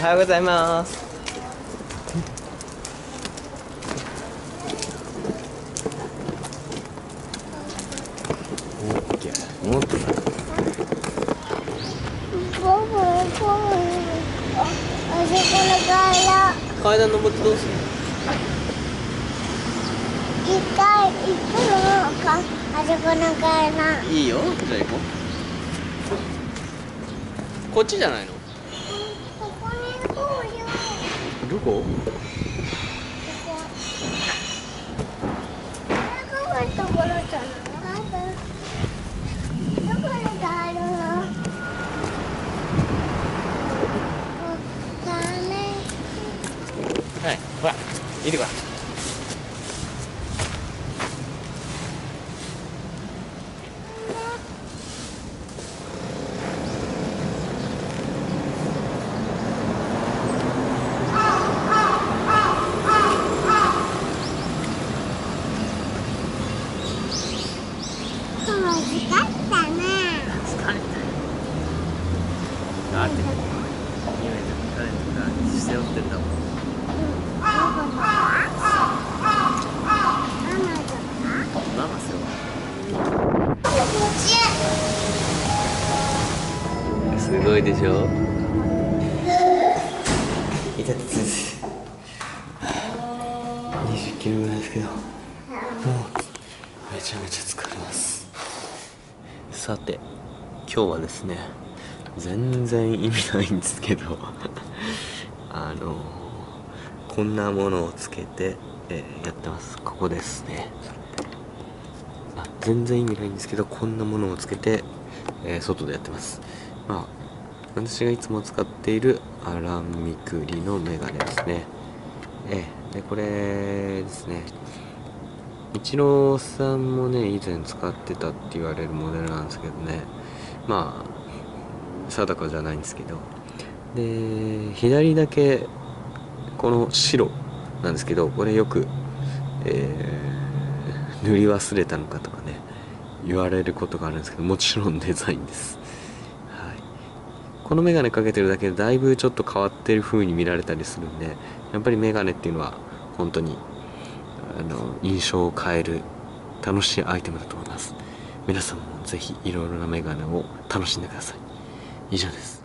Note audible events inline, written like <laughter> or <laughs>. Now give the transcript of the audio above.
おはようございます。階階段登ってどうする一回行くのか？あそこの階段。のいいよ。じゃあ行こう。こっちじゃないのここに行こうよどこ？はいほら見てこらもう時間だな疲れただって夢で疲れたすごいでしょいたつつ20キロぐらいですけどもうめちゃめちゃ疲れますさて今日はですね全然意味ないんですけど <laughs> あのこんなものをつけて、えーやってます。ここですね。あ全然意味ないんですけどこんなものをつけて、えー外でやってます。まあ私がいつも使っているアランミクリのメガネですね。ええでこれですね。一郎さんもね以前使ってたって言われるモデルなんですけどね。まあ定かじゃないんですけど。で左だけこの白なんですけどこれよく、えー塗り忘れたのかとかね言われることがあるんですけどもちろんデザインです、はい、このメガネかけてるだけでだいぶちょっと変わってる風に見られたりするんでやっぱりメガネっていうのは本当にあの印象を変える楽しいアイテムだと思います。皆さんもぜひいろいろなメガネを楽しんでください。以上です。